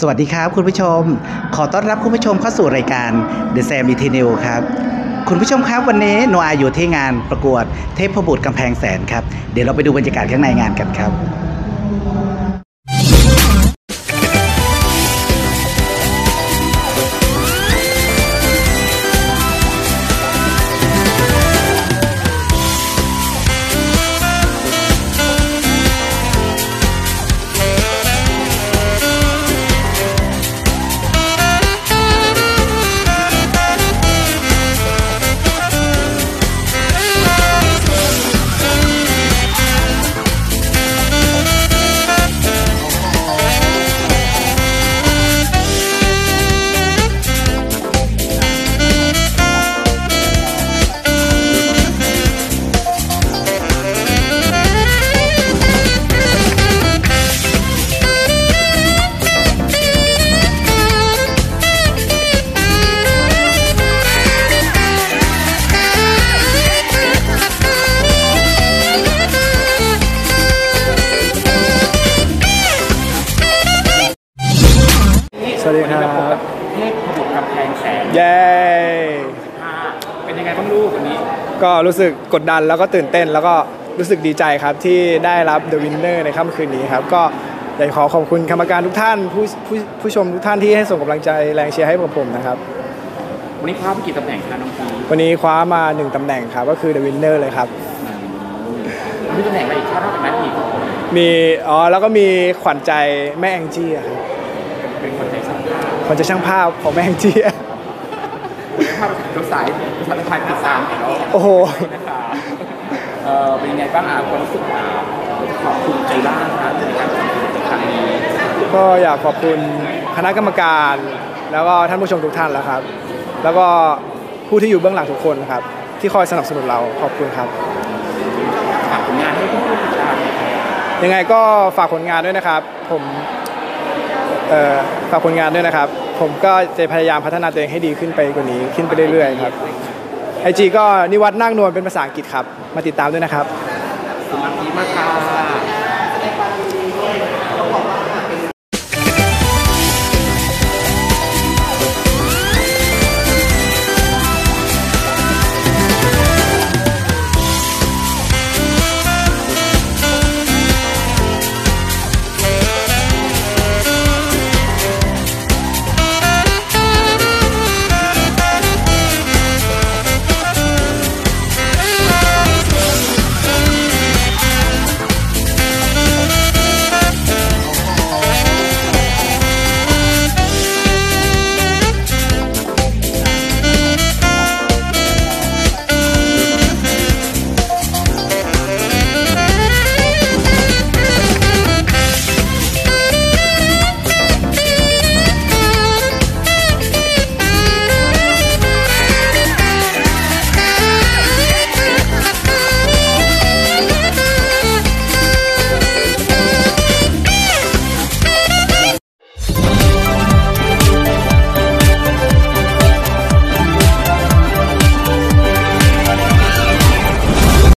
สวัสดีครับคุณผู้ชม ขอต้อนรับคุณผู้ชมเข้าสู่รายการ The Sam e t e n i l ครับ คุณผู้ชมครับวันนี้โนอาอยู่ที่งานประกวดเทพบุตรกำแพงแสนครับ เดี๋ยวเราไปดูบรรยากาศข้างในงานกันครับ สวัสดีครับเทพบุตรกำแพงแสนเย้ ค่ะเป็นยังไงบ้างลูกวันนี้ก็รู้สึกกดดันแล้วก็ตื่นเต้นแล้วก็รู้สึกดีใจครับที่ได้รับ The Winner ในค่ำคืนนี้ครับ ก็อยากขอขอบคุณกรรมการทุกท่านผู้ผู้ผู้ชมทุกท่านที่ให้ส่งกำลังใจแรงเชียร์ให้กับผมนะครับ วันนี้คว้าไปกี่ตำแหน่งคะน้องพีวันนี้คว้ามา1ตำแหน่งครับก็คือ The Winner เลยครับ มีตำแหน่งอะไรอีกคะนอกจากนั้นอีกมีอ๋อแล้วก็มีขวัญใจแม่แองจี้อะครับ เป็นคนใจสัมภาษณ์ขวัญใจช่างภาพของแม่แองจี้อะคุณภาพรถสายสายพายติดตามเนาะโอ้โห นะคะเอ่อเป็นยังไงบ้างอะความรู้สึกอะขอบคุณใจบ้างครับในการทำครั้งนี้ก็อยากขอบคุณคณะกรรมการ แล้วก็ท่านผู้ชมทุกท่านแล้วครับ แล้วก็ผู้ที่อยู่เบื้องหลังทุกคนนะครับ ที่คอยสนับสนุนเราขอบคุณครับ ฝากผลงานให้ผู้ติดตามยังไงก็ฝากผลงานด้วยนะครับ ผมเอ่อ ฝากผลงานด้วยนะครับ ผมก็จะพยายามพัฒนาตัวเองให้ดีขึ้นไปกว่านี้ขึ้นไปเรื่อยๆครับไอจีก็นิวัฒน์นั่งนวลเป็นภาษาอังกฤษครับ มาติดตามด้วยนะครับ สวัสดีมากค่ะ